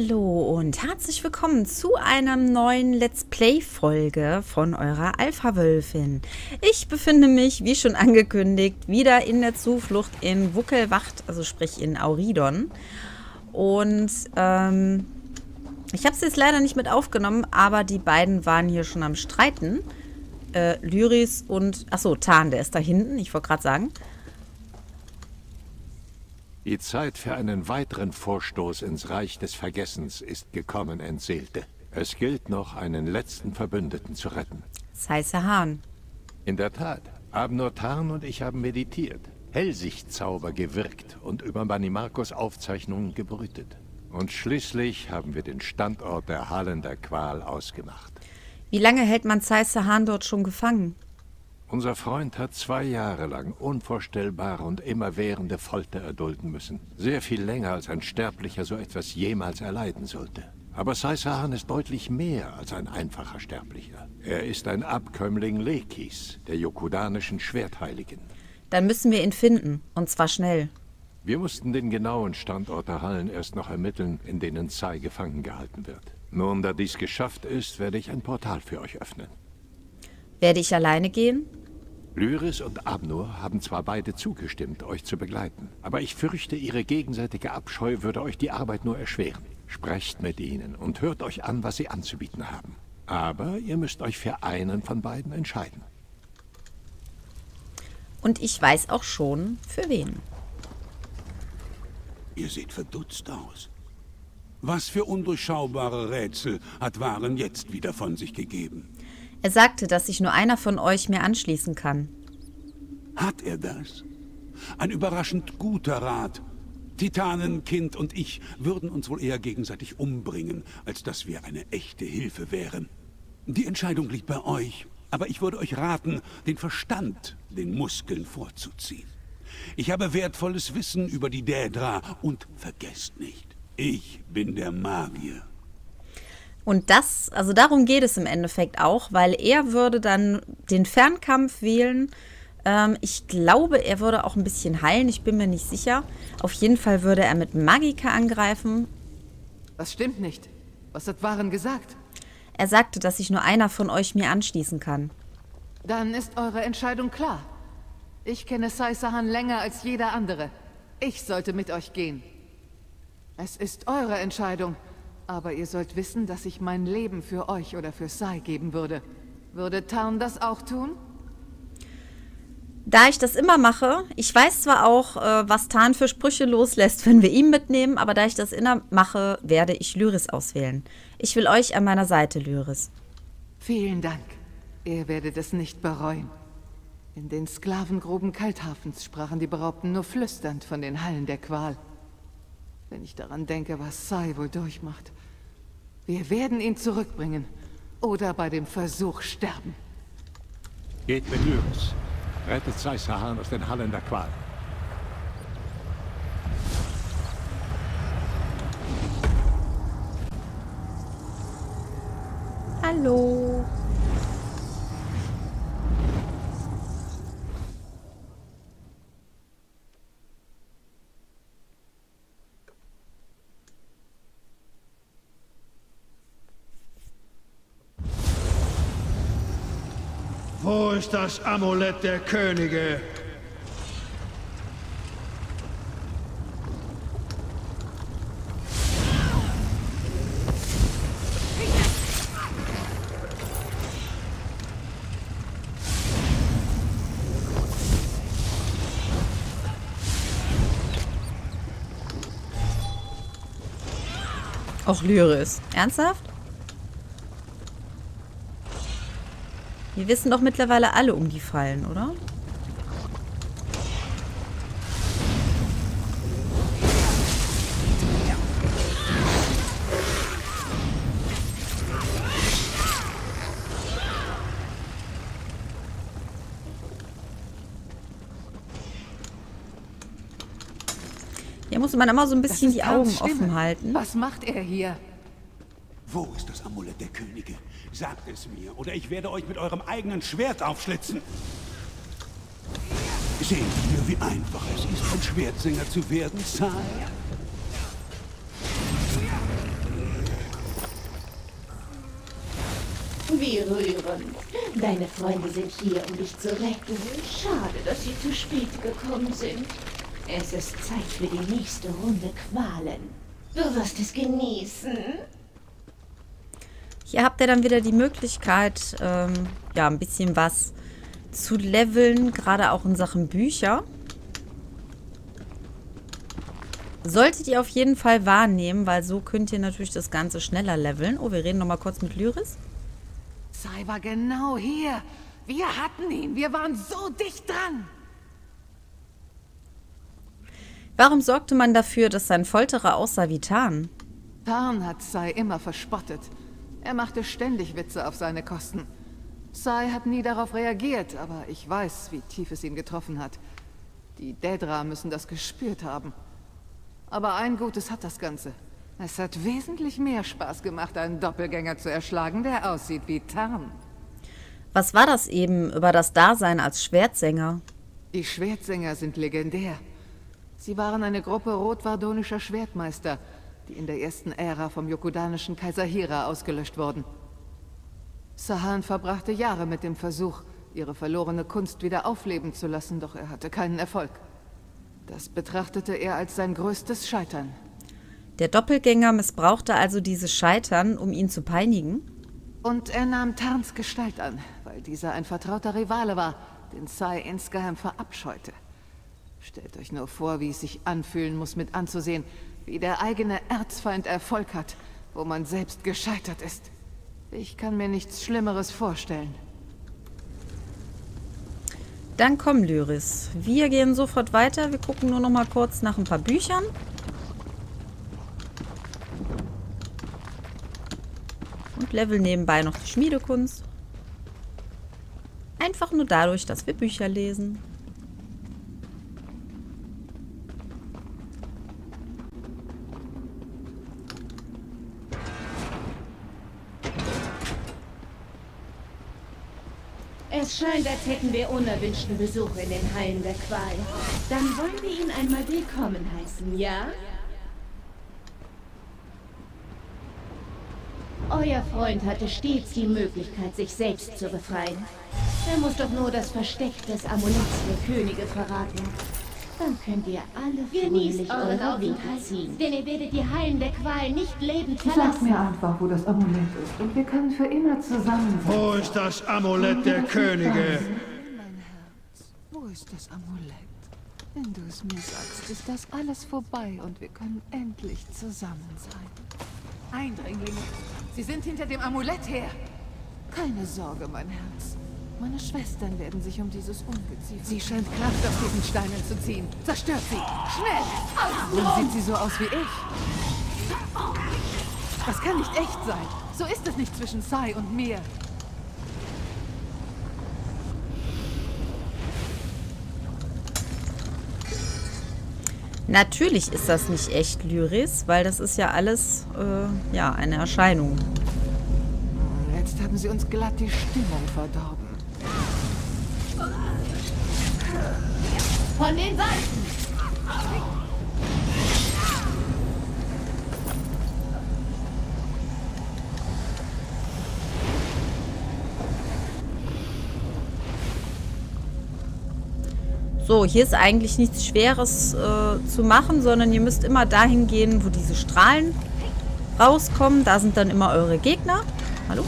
Hallo und herzlich willkommen zu einer neuen Let's Play-Folge von eurer Alpha-Wölfin. Ich befinde mich, wie schon angekündigt, wieder in der Zuflucht in Wuckelwacht, also sprich in Auridon. Und ähm, ich habe es jetzt leider nicht mit aufgenommen, aber die beiden waren hier schon am Streiten. Äh, Lyris und, achso, Tarn, der ist da hinten, ich wollte gerade sagen. Die Zeit für einen weiteren Vorstoß ins Reich des Vergessens ist gekommen, Entseelte. Es gilt noch, einen letzten Verbündeten zu retten. Seiße Hahn. In der Tat. Abnor Tarn und ich haben meditiert, Hellsichtzauber gewirkt und über Manimarkos Aufzeichnungen gebrütet. Und schließlich haben wir den Standort der Hallen der Qual ausgemacht. Wie lange hält man Seiße Hahn dort schon gefangen? Unser Freund hat zwei Jahre lang unvorstellbare und immerwährende Folter erdulden müssen. Sehr viel länger, als ein Sterblicher so etwas jemals erleiden sollte. Aber Saisahan ist deutlich mehr als ein einfacher Sterblicher. Er ist ein Abkömmling Lekis, der yokudanischen Schwertheiligen. Dann müssen wir ihn finden, und zwar schnell. Wir mussten den genauen Standort der Hallen erst noch ermitteln, in denen Sai gefangen gehalten wird. Nun, da dies geschafft ist, werde ich ein Portal für euch öffnen. Werde ich alleine gehen? Lyris und Abnur haben zwar beide zugestimmt, euch zu begleiten, aber ich fürchte, ihre gegenseitige Abscheu würde euch die Arbeit nur erschweren. Sprecht mit ihnen und hört euch an, was sie anzubieten haben. Aber ihr müsst euch für einen von beiden entscheiden. Und ich weiß auch schon, für wen. Ihr seht verdutzt aus. Was für undurchschaubare Rätsel hat Waren jetzt wieder von sich gegeben? Er sagte, dass sich nur einer von euch mir anschließen kann. Hat er das? Ein überraschend guter Rat. Titanenkind und ich würden uns wohl eher gegenseitig umbringen, als dass wir eine echte Hilfe wären. Die Entscheidung liegt bei euch, aber ich würde euch raten, den Verstand den Muskeln vorzuziehen. Ich habe wertvolles Wissen über die Dädra und vergesst nicht, ich bin der Magier. Und das, also darum geht es im Endeffekt auch, weil er würde dann den Fernkampf wählen. Ähm, ich glaube, er würde auch ein bisschen heilen, ich bin mir nicht sicher. Auf jeden Fall würde er mit Magika angreifen. Das stimmt nicht. Was hat Waren gesagt? Er sagte, dass sich nur einer von euch mir anschließen kann. Dann ist eure Entscheidung klar. Ich kenne Saisahan länger als jeder andere. Ich sollte mit euch gehen. Es ist eure Entscheidung. Aber ihr sollt wissen, dass ich mein Leben für euch oder für Sai geben würde. Würde Tarn das auch tun? Da ich das immer mache, ich weiß zwar auch, äh, was Tarn für Sprüche loslässt, wenn wir ihn mitnehmen, aber da ich das immer mache, werde ich Lyris auswählen. Ich will euch an meiner Seite, Lyris. Vielen Dank. Ihr werdet es nicht bereuen. In den Sklavengruben Kalthafens sprachen die Beraubten nur flüsternd von den Hallen der Qual. Wenn ich daran denke, was Sai wohl durchmacht. Wir werden ihn zurückbringen. Oder bei dem Versuch sterben. Geht mit Lyris. Rettet Sai Sahan aus den Hallen der Qual. Hallo. Das Amulett der Könige? Auch Lyris. Ernsthaft? Wir wissen doch mittlerweile alle um die Fallen, oder? Hier muss man immer so ein bisschen die Augen offen halten. Was macht er hier? Wo ist das Amulett der Könige? Sagt es mir, oder ich werde euch mit eurem eigenen Schwert aufschlitzen. Seht ihr, wie einfach es ist, ein Schwertsänger zu werden, Sire? Wie rührend. Deine Freunde sind hier, um dich zu retten. Schade, dass sie zu spät gekommen sind. Es ist Zeit für die nächste Runde Qualen. Du wirst es genießen. Hier habt ihr dann wieder die Möglichkeit, ähm, ja, ein bisschen was zu leveln, gerade auch in Sachen Bücher. Solltet ihr auf jeden Fall wahrnehmen, weil so könnt ihr natürlich das Ganze schneller leveln. Oh, wir reden nochmal kurz mit Lyris. War genau hier. Wir hatten ihn. Wir waren so dicht dran. Warum sorgte man dafür, dass sein Folterer aussah wie Tarn? Tarn hat Sai immer verspottet. Er machte ständig Witze auf seine Kosten. Sai hat nie darauf reagiert, aber ich weiß, wie tief es ihn getroffen hat. Die Daedra müssen das gespürt haben. Aber ein Gutes hat das Ganze. Es hat wesentlich mehr Spaß gemacht, einen Doppelgänger zu erschlagen, der aussieht wie Tarn. Was war das eben über das Dasein als Schwertsänger? Die Schwertsänger sind legendär. Sie waren eine Gruppe rotvardonischer Schwertmeister, die in der ersten Ära vom yokudanischen Kaiser Hira ausgelöscht wurden. Sahan verbrachte Jahre mit dem Versuch, ihre verlorene Kunst wieder aufleben zu lassen, doch er hatte keinen Erfolg. Das betrachtete er als sein größtes Scheitern. Der Doppelgänger missbrauchte also dieses Scheitern, um ihn zu peinigen? Und er nahm Tarns Gestalt an, weil dieser ein vertrauter Rivale war, den Sai insgeheim verabscheute. Stellt euch nur vor, wie es sich anfühlen muss, mit anzusehen, wie der eigene Erzfeind Erfolg hat, wo man selbst gescheitert ist. Ich kann mir nichts Schlimmeres vorstellen. Dann komm, Lyris. Wir gehen sofort weiter. Wir gucken nur noch mal kurz nach ein paar Büchern. Und level nebenbei noch die Schmiedekunst. Einfach nur dadurch, dass wir Bücher lesen. Es scheint, als hätten wir unerwünschten Besuch in den Hallen der Qual. Dann wollen wir ihn einmal willkommen heißen, ja? Euer Freund hatte stets die Möglichkeit, sich selbst zu befreien. Er muss doch nur das Versteck des Amuletts der Könige verraten. Dann könnt ihr alle fröhlich eure ziehen. Denn ihr werdet die Hallen der Qual nicht lebend Sagt verlassen. mir einfach, wo das Amulett ist, und wir können für immer zusammen sein. Wo ist das Amulett der Könige? Mein Herz, wo ist das Amulett? Wenn du es mir sagst, ist das alles vorbei und wir können endlich zusammen sein. Eindringlinge, sie sind hinter dem Amulett her. Keine Sorge, mein Herz. Meine Schwestern werden sich um dieses Ungeziefer... Sie scheint Kraft aus diesen Steinen zu ziehen. Zerstört sie! Schnell! Nun sieht sie so aus wie ich. Das kann nicht echt sein. So ist es nicht zwischen Sai und mir. Natürlich ist das nicht echt Lyris, weil das ist ja alles, äh, ja, eine Erscheinung. Jetzt haben sie uns glatt die Stimmung verdorben. Von den Seiten! So, hier ist eigentlich nichts Schweres äh, zu machen, sondern ihr müsst immer dahin gehen, wo diese Strahlen rauskommen. Da sind dann immer eure Gegner. Hallo?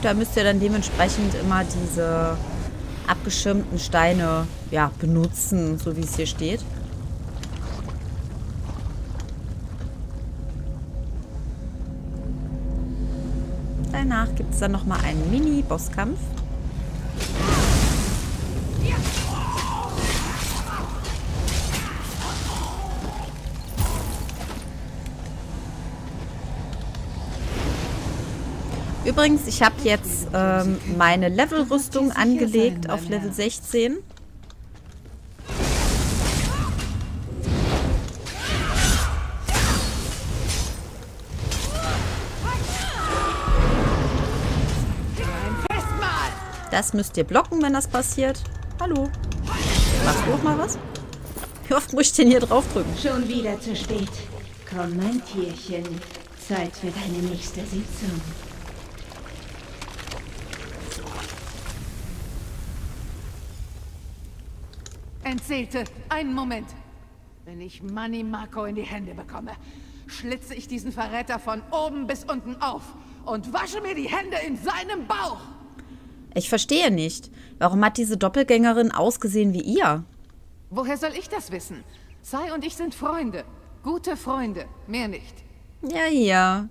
Und da müsst ihr dann dementsprechend immer diese abgeschirmten Steine ja, benutzen, so wie es hier steht. Danach gibt es dann nochmal einen Mini-Bosskampf. Übrigens, ich habe jetzt ähm, meine Levelrüstung angelegt auf Level 16. Das müsst ihr blocken, wenn das passiert. Hallo. Machst du auch mal was? Wie oft muss ich denn hier draufdrücken? Schon wieder zu spät. Komm, mein Tierchen. Zeit für deine nächste Sitzung. Entseelte, einen Moment. Wenn ich Manny Marco in die Hände bekomme, schlitze ich diesen Verräter von oben bis unten auf und wasche mir die Hände in seinem Bauch. Ich verstehe nicht. Warum hat diese Doppelgängerin ausgesehen wie ihr? Woher soll ich das wissen? Sai und ich sind Freunde. Gute Freunde. Mehr nicht. Ja, ja.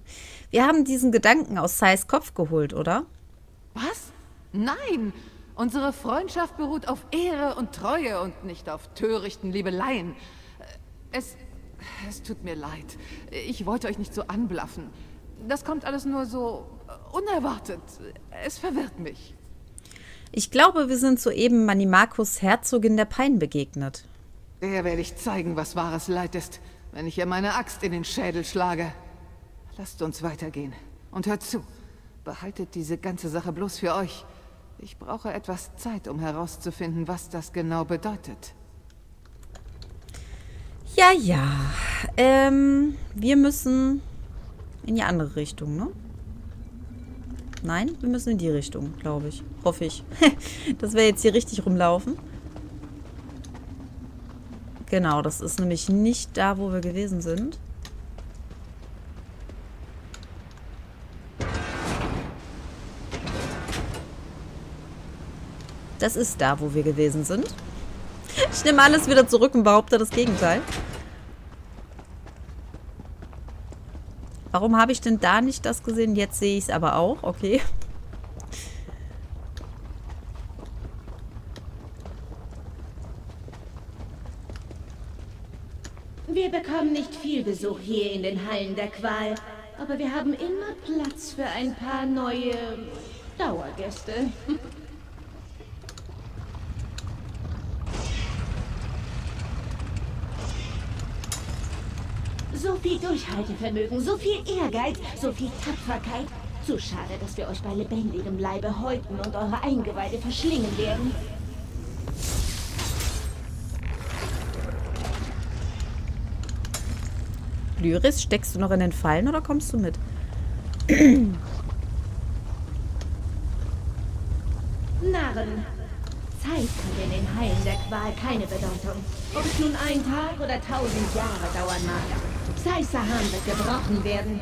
Wir haben diesen Gedanken aus Sais Kopf geholt, oder? Was? Nein! Unsere Freundschaft beruht auf Ehre und Treue und nicht auf törichten Liebeleien. Es. Es tut mir leid. Ich wollte euch nicht so anblaffen. Das kommt alles nur so unerwartet. Es verwirrt mich. Ich glaube, wir sind soeben Manimakos Herzogin der Pein begegnet. Der werde ich zeigen, was wahres Leid ist, wenn ich ihr meine Axt in den Schädel schlage. Lasst uns weitergehen. Und hört zu. Behaltet diese ganze Sache bloß für euch. Ich brauche etwas Zeit, um herauszufinden, was das genau bedeutet. Ja, ja. Ähm, wir müssen in die andere Richtung, ne? Nein, wir müssen in die Richtung, glaube ich. Hoffe ich. Dass wir jetzt hier richtig rumlaufen. Genau, das ist nämlich nicht da, wo wir gewesen sind. Das ist da, wo wir gewesen sind. Ich nehme alles wieder zurück und behaupte das Gegenteil. Warum habe ich denn da nicht das gesehen? Jetzt sehe ich es aber auch. Okay. Wir bekommen nicht viel Besuch hier in den Hallen der Qual, aber wir haben immer Platz für ein paar neue Dauergäste. So viel Durchhaltevermögen, so viel Ehrgeiz, so viel Tapferkeit. Zu schade, dass wir euch bei lebendigem Leibe häuten und eure Eingeweide verschlingen werden. Lyris, steckst du noch in den Fallen oder kommst du mit? Narren. Zeit hat in den Hallen der Qual keine Bedeutung. Ob es nun ein Tag oder tausend Jahre dauern mag. Seisahan wird gebrochen werden.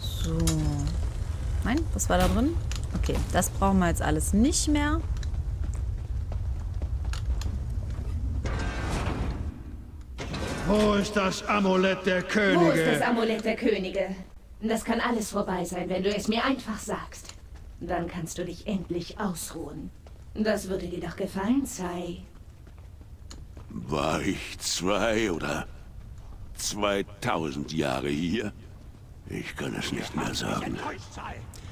So. Nein, was war da drin? Okay, das brauchen wir jetzt alles nicht mehr. Wo ist das Amulett der Wo ist Könige? das Amulett der Könige? Das kann alles vorbei sein, wenn du es mir einfach sagst. Dann kannst du dich endlich ausruhen. Das würde dir doch gefallen, Sai. War ich zwei oder 2000 Jahre hier? Ich kann es nicht mehr sagen.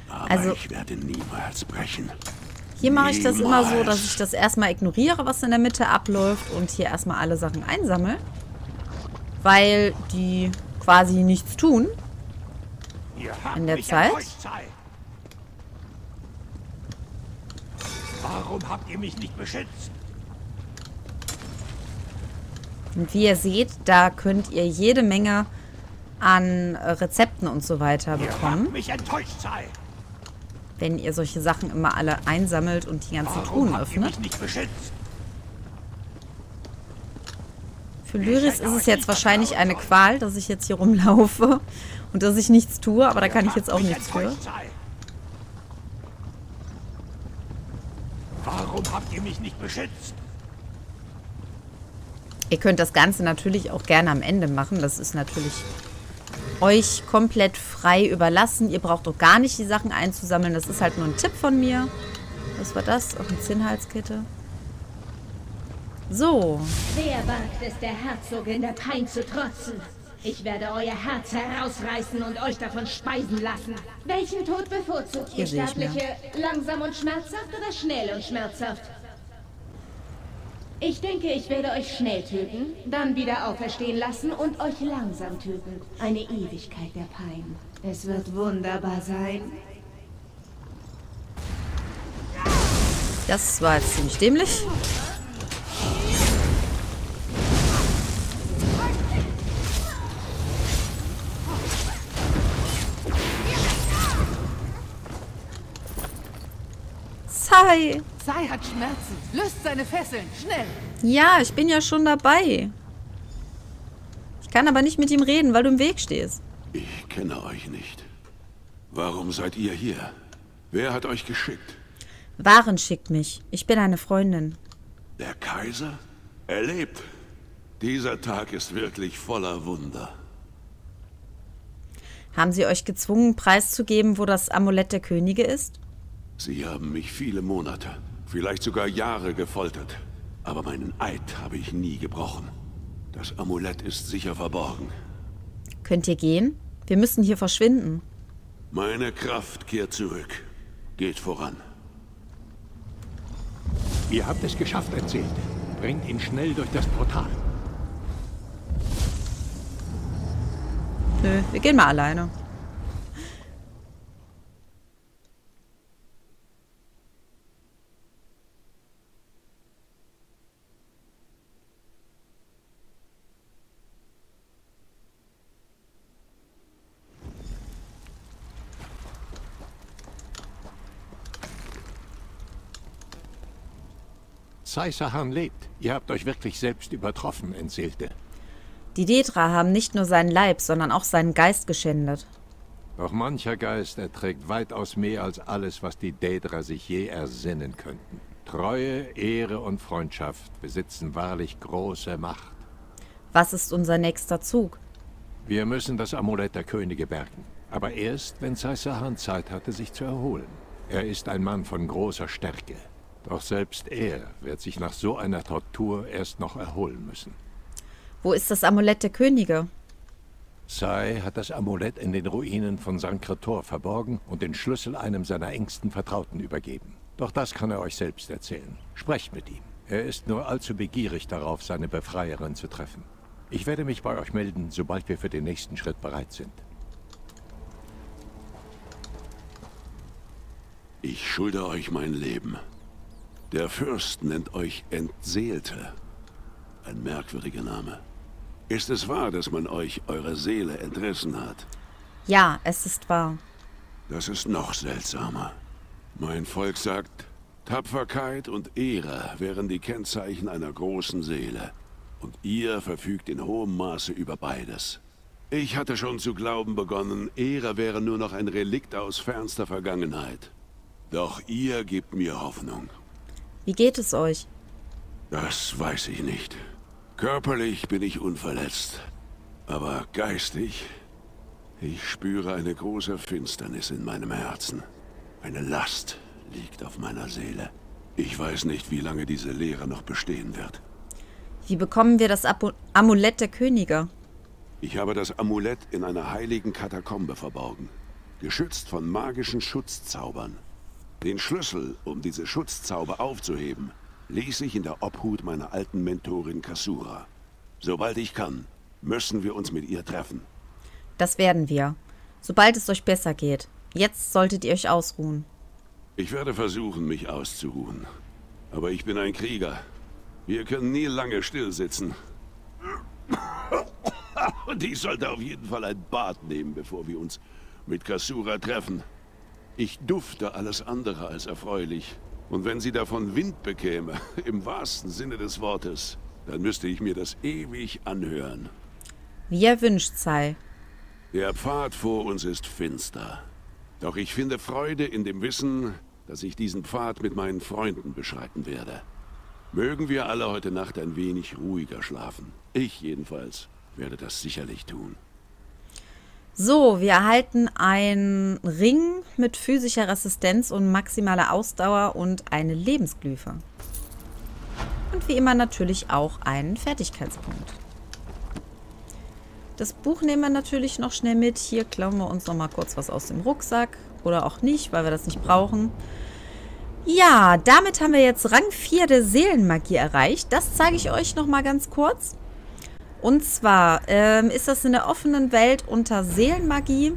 Aber Also- ich werde niemals brechen. Hier mache ich das immer so, dass ich das erstmal ignoriere, was in der Mitte abläuft und hier erstmal alle Sachen einsammle. Weil die quasi nichts tun. In der Zeit. Warum habt ihr mich nicht beschützt? Und wie ihr seht, da könnt ihr jede Menge an äh, Rezepten und so weiter bekommen, mich enttäuscht sei. wenn ihr solche Sachen immer alle einsammelt und die ganzen Truhen öffnet. Für Lyris ist es jetzt wahrscheinlich eine Qual, dass ich jetzt hier rumlaufe und dass ich nichts tue, aber da kann ich jetzt auch nichts für. sei. Warum habt ihr mich nicht beschützt? Ihr könnt das Ganze natürlich auch gerne am Ende machen. Das ist natürlich euch komplett frei überlassen. Ihr braucht auch gar nicht die Sachen einzusammeln. Das ist halt nur ein Tipp von mir. Was war das? Auch eine Zinnhalskette. So. Wer wagt es, der Herzogin der Pein zu trotzen? Ich werde euer Herz herausreißen und euch davon speisen lassen. Welchen Tod bevorzugt ihr. Sterbliche? Langsam und schmerzhaft oder schnell und schmerzhaft? Ich denke, ich werde euch schnell töten, dann wieder auferstehen lassen und euch langsam töten. Eine Ewigkeit der Pein. Es wird wunderbar sein. Das war jetzt ziemlich dämlich. Sai. Sai hat Schmerzen. Löst seine Fesseln. Schnell. Ja, ich bin ja schon dabei. Ich kann aber nicht mit ihm reden, weil du im Weg stehst. Ich kenne euch nicht. Warum seid ihr hier? Wer hat euch geschickt? Waren schickt mich. Ich bin eine Freundin. Der Kaiser? Er lebt. Dieser Tag ist wirklich voller Wunder. Haben sie euch gezwungen, preiszugeben, wo das Amulett der Könige ist? Sie haben mich viele Monate, vielleicht sogar Jahre gefoltert. Aber meinen Eid habe ich nie gebrochen. Das Amulett ist sicher verborgen. Könnt ihr gehen? Wir müssen hier verschwinden. Meine Kraft kehrt zurück. Geht voran. Ihr habt es geschafft, erzählt. Bringt ihn schnell durch das Portal. Nö, wir gehen mal alleine. Saisahan lebt. Ihr habt euch wirklich selbst übertroffen, Entseelte. Die Dedra haben nicht nur seinen Leib, sondern auch seinen Geist geschändet. Doch mancher Geist erträgt weitaus mehr als alles, was die Daedra sich je ersinnen könnten. Treue, Ehre und Freundschaft besitzen wahrlich große Macht. Was ist unser nächster Zug? Wir müssen das Amulett der Könige bergen. Aber erst, wenn Saisahan Zeit hatte, sich zu erholen. Er ist ein Mann von großer Stärke. Doch selbst er wird sich nach so einer Tortur erst noch erholen müssen. Wo ist das Amulett der Könige? Sai hat das Amulett in den Ruinen von Sankretor verborgen und den Schlüssel einem seiner engsten Vertrauten übergeben. Doch das kann er euch selbst erzählen. Sprecht mit ihm. Er ist nur allzu begierig darauf, seine Befreierin zu treffen. Ich werde mich bei euch melden, sobald wir für den nächsten Schritt bereit sind. Ich schulde euch mein Leben. Der Fürst nennt euch Entseelte. Ein merkwürdiger Name. Ist es wahr, dass man euch eure Seele entrissen hat? Ja, es ist wahr. Das ist noch seltsamer. Mein Volk sagt, Tapferkeit und Ehre wären die Kennzeichen einer großen Seele. Und ihr verfügt in hohem Maße über beides. Ich hatte schon zu glauben begonnen, Ehre wäre nur noch ein Relikt aus fernster Vergangenheit. Doch ihr gebt mir Hoffnung. Wie geht es euch? Das weiß ich nicht. Körperlich bin ich unverletzt. Aber geistig, ich spüre eine große Finsternis in meinem Herzen. Eine Last liegt auf meiner Seele. Ich weiß nicht, wie lange diese Leere noch bestehen wird. Wie bekommen wir das Apo Amulett der Könige? Ich habe das Amulett in einer heiligen Katakombe verborgen. Geschützt von magischen Schutzzaubern. Den Schlüssel, um diese Schutzzauber aufzuheben, ließ ich in der Obhut meiner alten Mentorin Kasura. Sobald ich kann, müssen wir uns mit ihr treffen. Das werden wir. Sobald es euch besser geht. Jetzt solltet ihr euch ausruhen. Ich werde versuchen, mich auszuruhen. Aber ich bin ein Krieger. Wir können nie lange stillsitzen. Und ich sollte auf jeden Fall ein Bad nehmen, bevor wir uns mit Kasura treffen. Ich dufte alles andere als erfreulich. Und wenn sie davon Wind bekäme, im wahrsten Sinne des Wortes, dann müsste ich mir das ewig anhören. Wie er wünscht sei. Der Pfad vor uns ist finster. Doch ich finde Freude in dem Wissen, dass ich diesen Pfad mit meinen Freunden beschreiten werde. Mögen wir alle heute Nacht ein wenig ruhiger schlafen. Ich jedenfalls werde das sicherlich tun. So, wir erhalten einen Ring mit physischer Resistenz und maximaler Ausdauer und eine Lebensglyphe. Und wie immer natürlich auch einen Fertigkeitspunkt. Das Buch nehmen wir natürlich noch schnell mit. Hier klauen wir uns noch mal kurz was aus dem Rucksack. Oder auch nicht, weil wir das nicht brauchen. Ja, damit haben wir jetzt Rang 4 der Seelenmagie erreicht. Das zeige ich euch noch mal ganz kurz. Und zwar ähm, ist das in der offenen Welt unter Seelenmagie.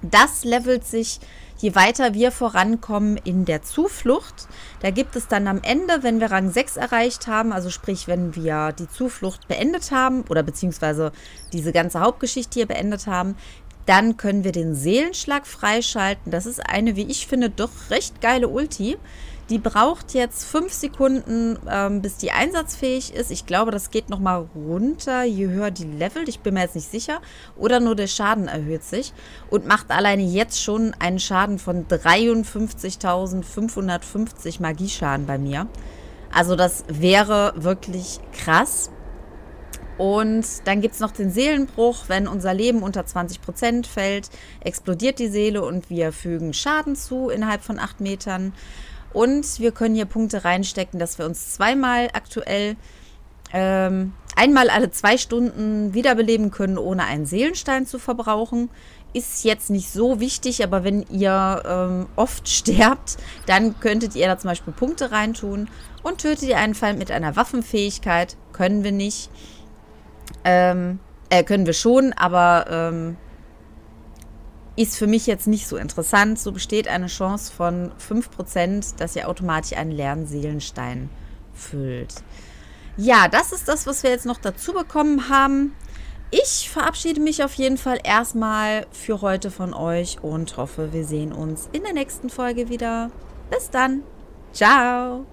Das levelt sich je weiter wir vorankommen in der Zuflucht. Da gibt es dann am Ende, wenn wir Rang 6 erreicht haben, also sprich, wenn wir die Zuflucht beendet haben oder beziehungsweise diese ganze Hauptgeschichte hier beendet haben, dann können wir den Seelenschlag freischalten. Das ist eine, wie ich finde, doch recht geile Ulti. Die braucht jetzt fünf Sekunden, ähm, bis die einsatzfähig ist. Ich glaube, das geht nochmal runter, je höher die levelt. Ich bin mir jetzt nicht sicher. Oder nur der Schaden erhöht sich. Und macht alleine jetzt schon einen Schaden von 53.550 Magieschaden bei mir. Also das wäre wirklich krass. Und dann gibt es noch den Seelenbruch. Wenn unser Leben unter 20% fällt, explodiert die Seele und wir fügen Schaden zu innerhalb von 8 Metern. Und wir können hier Punkte reinstecken, dass wir uns zweimal aktuell ähm, einmal alle zwei Stunden wiederbeleben können, ohne einen Seelenstein zu verbrauchen. Ist jetzt nicht so wichtig, aber wenn ihr ähm, oft sterbt, dann könntet ihr da zum Beispiel Punkte reintun und tötet ihr einen Feind mit einer Waffenfähigkeit. Können wir nicht. Ähm, äh, können wir schon, aber ähm, ist für mich jetzt nicht so interessant. So besteht eine Chance von 5%, dass ihr automatisch einen leeren Seelenstein füllt. Ja, das ist das, was wir jetzt noch dazu bekommen haben. Ich verabschiede mich auf jeden Fall erstmal für heute von euch und hoffe, wir sehen uns in der nächsten Folge wieder. Bis dann. Ciao.